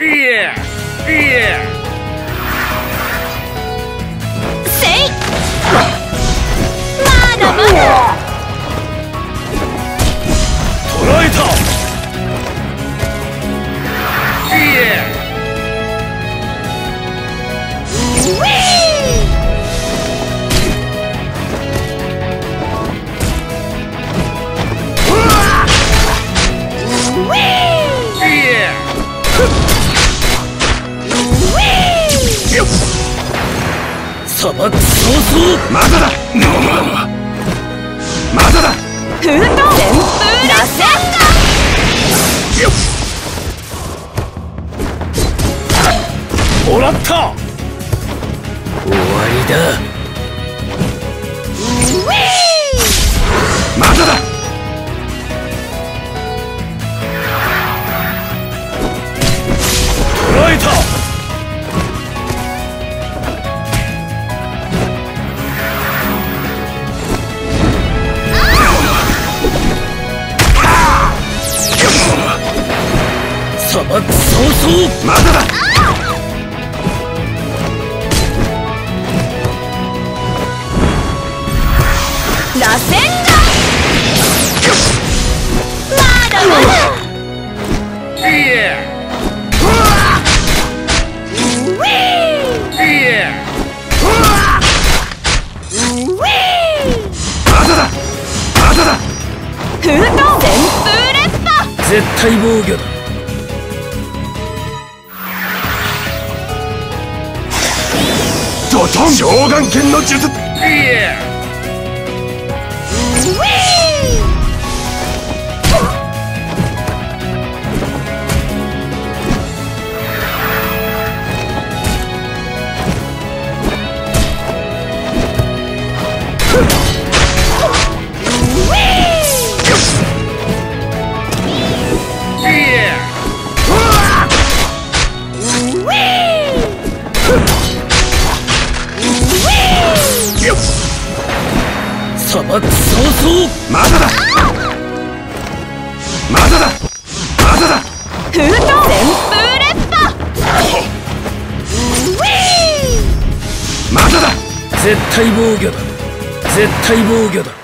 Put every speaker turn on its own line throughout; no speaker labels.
Yeah! Yeah! 砂漠早々
まだだまだだ
旋風螺旋
もらった終わりだ
ウィー
早々
まだ。だ
螺旋がまだ。まだ。
Yeah!
ウィー
Yeah!
召喚剣の術。
砂漠早々
まだだ。まだだ。まだだ。
フード旋風連覇ウィー
まだだ。
絶対防御だ。絶対防御だ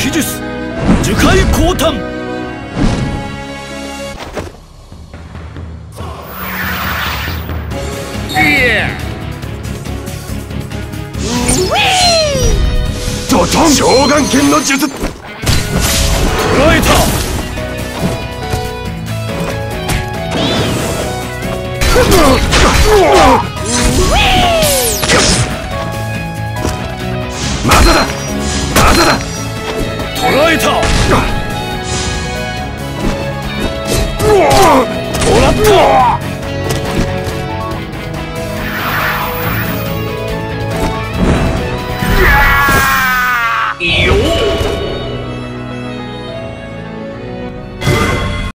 秘術。樹海降誕。Yeah!
ドトン。召喚剣の術。
えた。
まだだまだだ
捕らえたもらった